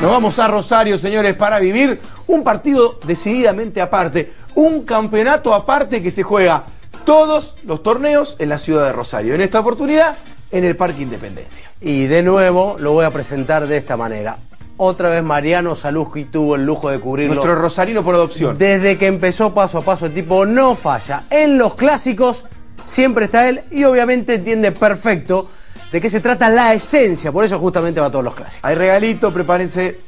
Nos vamos a Rosario, señores, para vivir un partido decididamente aparte, un campeonato aparte que se juega todos los torneos en la ciudad de Rosario. En esta oportunidad, en el Parque Independencia. Y de nuevo lo voy a presentar de esta manera. Otra vez Mariano Saluski tuvo el lujo de cubrirlo. Nuestro rosarino por adopción. Desde que empezó paso a paso, el tipo no falla. En los clásicos siempre está él y obviamente entiende perfecto de qué se trata la esencia. Por eso justamente va a todos los clásicos. Hay regalito, prepárense.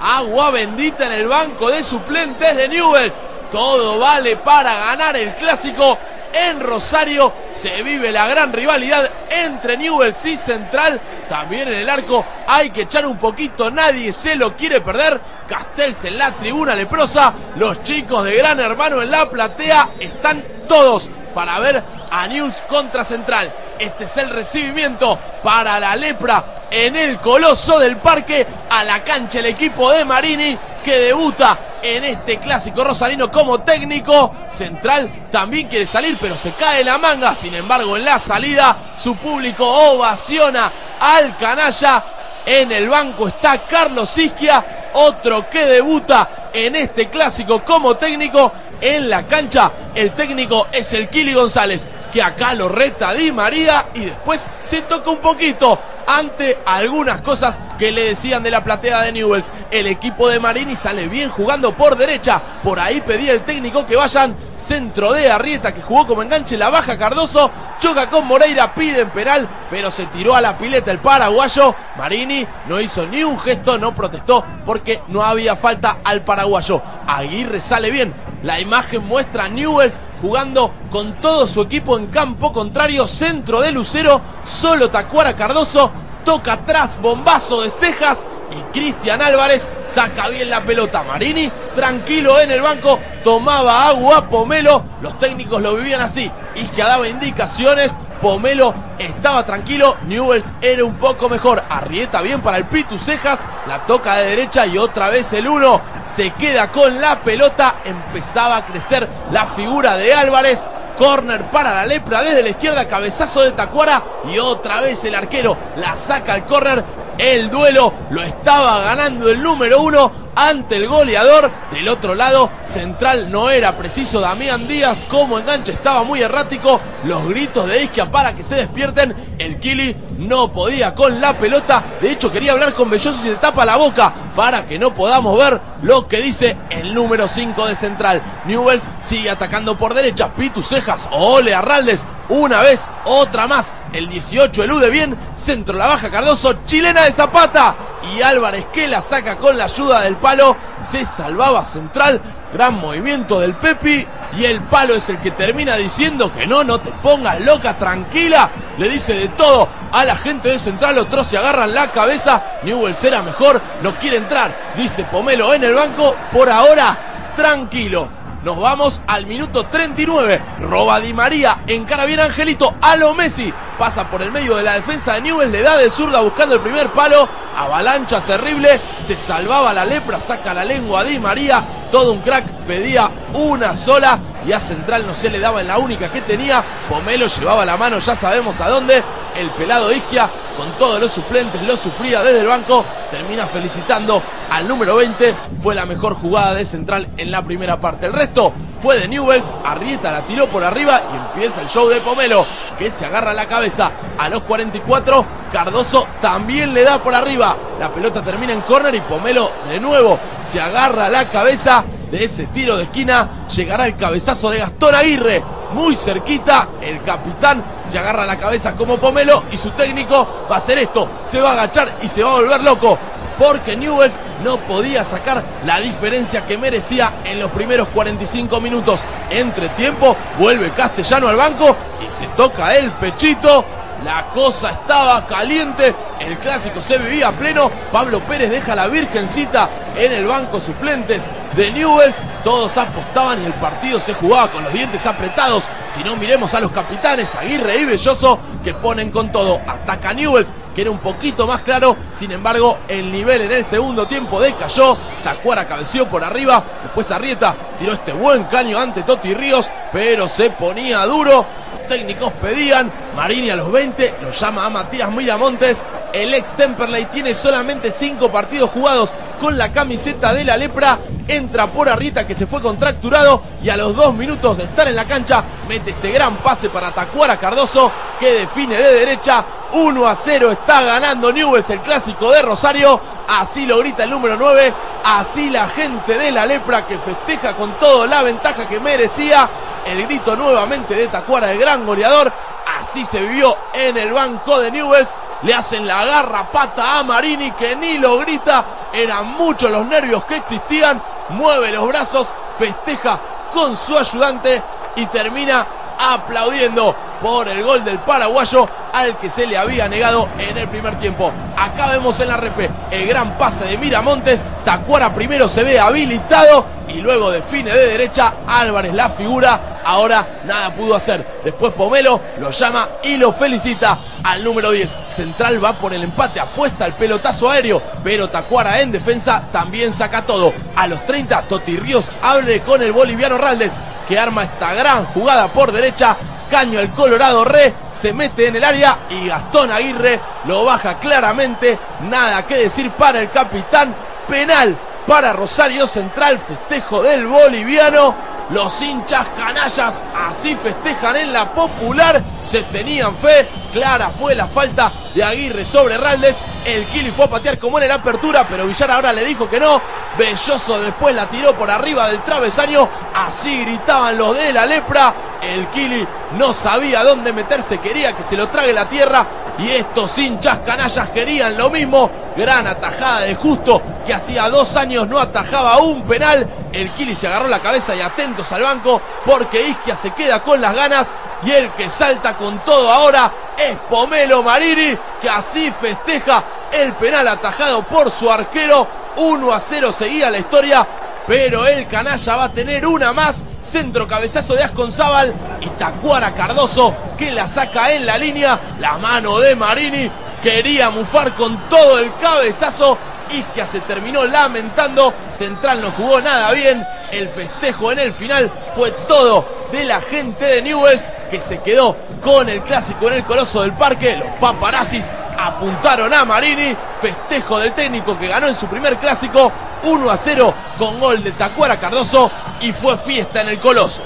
Agua bendita en el banco de suplentes de Newells. Todo vale para ganar el clásico. En Rosario se vive la gran rivalidad entre Newells y Central. También en el arco hay que echar un poquito, nadie se lo quiere perder. Castells en la tribuna leprosa. Los chicos de Gran Hermano en la platea están todos para ver a News contra Central. Este es el recibimiento para la lepra en el coloso del parque. A la cancha el equipo de Marini que debuta en este clásico rosarino como técnico. Central también quiere salir, pero se cae la manga. Sin embargo, en la salida, su público ovaciona al canalla. En el banco está Carlos Isquia, otro que debuta en este clásico como técnico. En la cancha, el técnico es el Kili González que acá lo reta Di María y después se toca un poquito ante algunas cosas que le decían de la platea de Newells. El equipo de Marini sale bien jugando por derecha. Por ahí pedía el técnico que vayan centro de Arrieta que jugó como enganche la baja Cardoso. Choca con Moreira, pide en penal, pero se tiró a la pileta el paraguayo. Marini no hizo ni un gesto, no protestó porque no había falta al paraguayo. Aguirre sale bien. La imagen muestra a Newells jugando con todo su equipo en campo contrario, centro de Lucero, solo Tacuara Cardoso, toca atrás, bombazo de cejas y Cristian Álvarez saca bien la pelota. Marini, tranquilo en el banco, tomaba agua Pomelo, los técnicos lo vivían así, Isquia daba indicaciones, Pomelo estaba tranquilo, Newells era un poco mejor, Arrieta bien para el Pitu Cejas, la toca de derecha y otra vez el 1 se queda con la pelota, empezaba a crecer la figura de Álvarez, Corner para la lepra desde la izquierda, cabezazo de Tacuara y otra vez el arquero la saca al córner. El duelo lo estaba ganando el número uno ante el goleador. Del otro lado, central no era preciso. Damián Díaz como enganche estaba muy errático. Los gritos de Isquia para que se despierten. El Kili no podía con la pelota. De hecho, quería hablar con Belloso y se tapa la boca para que no podamos ver lo que dice el número 5 de central. Newells sigue atacando por derecha. Pitu Cejas, Ole Arraldes. Una vez, otra más. El 18 elude bien. Centro la baja Cardoso. Chilena de Zapata. Y Álvarez que la saca con la ayuda del palo. Se salvaba central. Gran movimiento del Pepi. Y el palo es el que termina diciendo que no, no te pongas loca, tranquila. Le dice de todo a la gente de Central. Otros se agarran la cabeza. Newell será mejor, no quiere entrar. Dice Pomelo en el banco. Por ahora, tranquilo. Nos vamos al minuto 39. Roba Di María. Encara bien Angelito. A lo Messi. Pasa por el medio de la defensa de Newell. Le da de zurda buscando el primer palo. Avalancha terrible. Se salvaba la lepra. Saca la lengua Di María. Todo un crack. Pedía una sola. Y a Central no se le daba en la única que tenía. Pomelo llevaba la mano. Ya sabemos a dónde. El pelado Isquia con todos los suplentes, lo sufría desde el banco, termina felicitando al número 20, fue la mejor jugada de Central en la primera parte. El resto fue de Newells, Arrieta la tiró por arriba y empieza el show de Pomelo, que se agarra la cabeza a los 44, Cardoso también le da por arriba, la pelota termina en córner y Pomelo de nuevo se agarra la cabeza de ese tiro de esquina, llegará el cabezazo de Gastón Aguirre, muy cerquita. El capitán se agarra la cabeza como Pomelo y su técnico va a hacer esto. Se va a agachar y se va a volver loco. Porque Newells no podía sacar la diferencia que merecía en los primeros 45 minutos. Entre tiempo, vuelve Castellano al banco y se toca el pechito. La cosa estaba caliente, el clásico se vivía a pleno. Pablo Pérez deja la virgencita en el banco suplentes de Newells. Todos apostaban y el partido se jugaba con los dientes apretados. Si no, miremos a los capitanes Aguirre y Belloso que ponen con todo. Ataca Newells, que era un poquito más claro. Sin embargo, el nivel en el segundo tiempo decayó. Tacuara cabeció por arriba. Después Arrieta tiró este buen caño ante Toti Ríos, pero se ponía duro técnicos pedían. Marini a los 20 lo llama a Matías Miramontes El ex Temperley tiene solamente cinco partidos jugados con la camiseta de la lepra. Entra por Arrieta que se fue contracturado y a los dos minutos de estar en la cancha mete este gran pase para Tacuara Cardoso que define de derecha. 1 a 0 está ganando Newells el clásico de Rosario. Así lo grita el número 9. Así la gente de la lepra que festeja con todo la ventaja que merecía. El grito nuevamente de Tacuara, el gran goleador. Así se vivió en el banco de Newells. Le hacen la garra pata a Marini que ni lo grita. Eran muchos los nervios que existían. Mueve los brazos, festeja con su ayudante y termina aplaudiendo por el gol del paraguayo al que se le había negado en el primer tiempo. Acá vemos en la repe el gran pase de Miramontes. Tacuara primero se ve habilitado y luego define de derecha Álvarez la figura. Ahora nada pudo hacer. Después Pomelo lo llama y lo felicita al número 10. Central va por el empate, apuesta el pelotazo aéreo, pero Tacuara en defensa también saca todo. A los 30, Toti Ríos abre con el boliviano Raldes que arma esta gran jugada por derecha. Caño el Colorado Re se mete en el área y Gastón Aguirre lo baja claramente. Nada que decir para el capitán. Penal para Rosario Central, festejo del boliviano. Los hinchas canallas así festejan en la popular. Se tenían fe. Clara fue la falta de Aguirre sobre Raldes. El Kili fue a patear como en la apertura, pero Villar ahora le dijo que no. Belloso después la tiró por arriba del travesaño. Así gritaban los de la lepra. El Kili no sabía dónde meterse, quería que se lo trague la tierra. Y estos hinchas canallas querían lo mismo. Gran atajada de Justo, que hacía dos años no atajaba un penal. El Kili se agarró la cabeza y atentos al banco, porque Isquia se queda con las ganas. Y el que salta con todo ahora es Pomelo Marini, que así festeja el penal atajado por su arquero. 1 a 0 seguía la historia pero el canalla va a tener una más. Centro cabezazo de Asconzábal y Tacuara Cardoso que la saca en la línea. La mano de Marini quería mufar con todo el cabezazo. Isquia se terminó lamentando. Central no jugó nada bien. El festejo en el final fue todo de la gente de Newells que se quedó con el clásico en el Coloso del Parque. Los paparazzis apuntaron a Marini. Festejo del técnico que ganó en su primer clásico 1 a 0 con gol de Tacuara Cardoso y fue fiesta en el Coloso.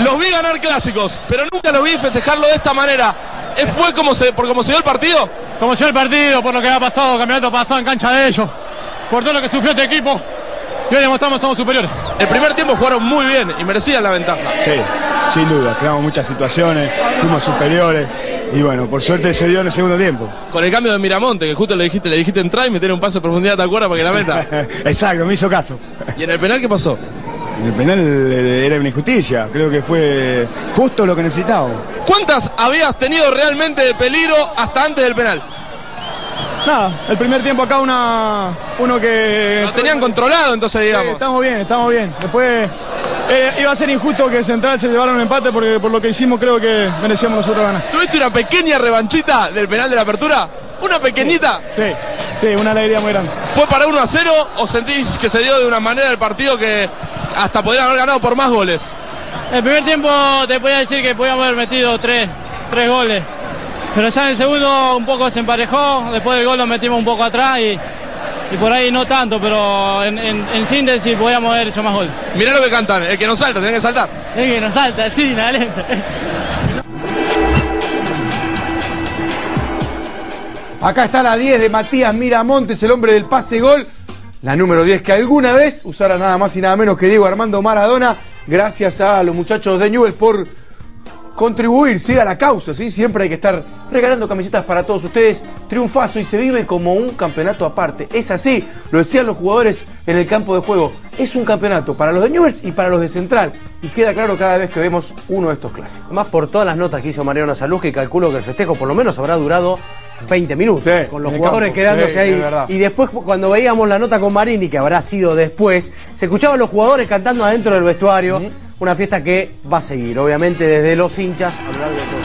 Los vi ganar clásicos, pero nunca los vi festejarlo de esta manera. ¿Eh, ¿Fue como se, por cómo se dio el partido? Como se dio el partido, por lo que ha pasado, campeonato pasado en cancha de ellos, por todo lo que sufrió este equipo. Y hoy demostramos somos superiores. El primer tiempo jugaron muy bien y merecían la ventaja. Sí, sin duda. Creamos muchas situaciones, fuimos superiores. Y bueno, por suerte se dio en el segundo tiempo. Con el cambio de Miramonte, que justo le dijiste, le dijiste entrar y meter un paso de profundidad, ¿te acuerdas? Para que la meta. Exacto, me hizo caso. ¿Y en el penal qué pasó? En el penal eh, era una injusticia, creo que fue justo lo que necesitábamos. ¿Cuántas habías tenido realmente de peligro hasta antes del penal? Nada, el primer tiempo acá una uno que... Lo tenían controlado entonces, digamos. Sí, estamos bien, estamos bien. Después eh, iba a ser injusto que Central se llevara un empate porque por lo que hicimos creo que merecíamos nosotros ganar. ¿Tuviste una pequeña revanchita del penal de la apertura? ¿Una pequeñita? Sí, sí, una alegría muy grande. ¿Fue para 1 a 0 o sentís que se dio de una manera el partido que hasta podrían haber ganado por más goles? El primer tiempo te podía decir que podíamos haber metido tres, tres goles. Pero ya en el segundo un poco se emparejó, después del gol nos metimos un poco atrás y, y por ahí no tanto, pero en, en, en síntesis podíamos haber hecho más goles. Mirá lo que cantan, el que no salta, tiene que saltar. Es que nos salta, sí, nada lenta. Acá está la 10 de Matías Miramontes, el hombre del pase gol. La número 10 que alguna vez usara nada más y nada menos que Diego Armando Maradona. Gracias a los muchachos de Newell por contribuir ¿sí? a la causa. ¿sí? Siempre hay que estar regalando camisetas para todos ustedes. Triunfazo y se vive como un campeonato aparte. Es así, lo decían los jugadores en el campo de juego. Es un campeonato para los de Newells y para los de Central. Y queda claro cada vez que vemos uno de estos clásicos. Más por todas las notas que hizo Mariano Saluz, que calculo que el festejo por lo menos habrá durado 20 minutos. Sí, con los jugadores campo. quedándose Sí, ahí. Y después, cuando veíamos la nota con Marini, que habrá sido después, se escuchaban los jugadores cantando adentro del vestuario. Una fiesta que va a seguir, obviamente, desde los hinchas a lo largo de todo.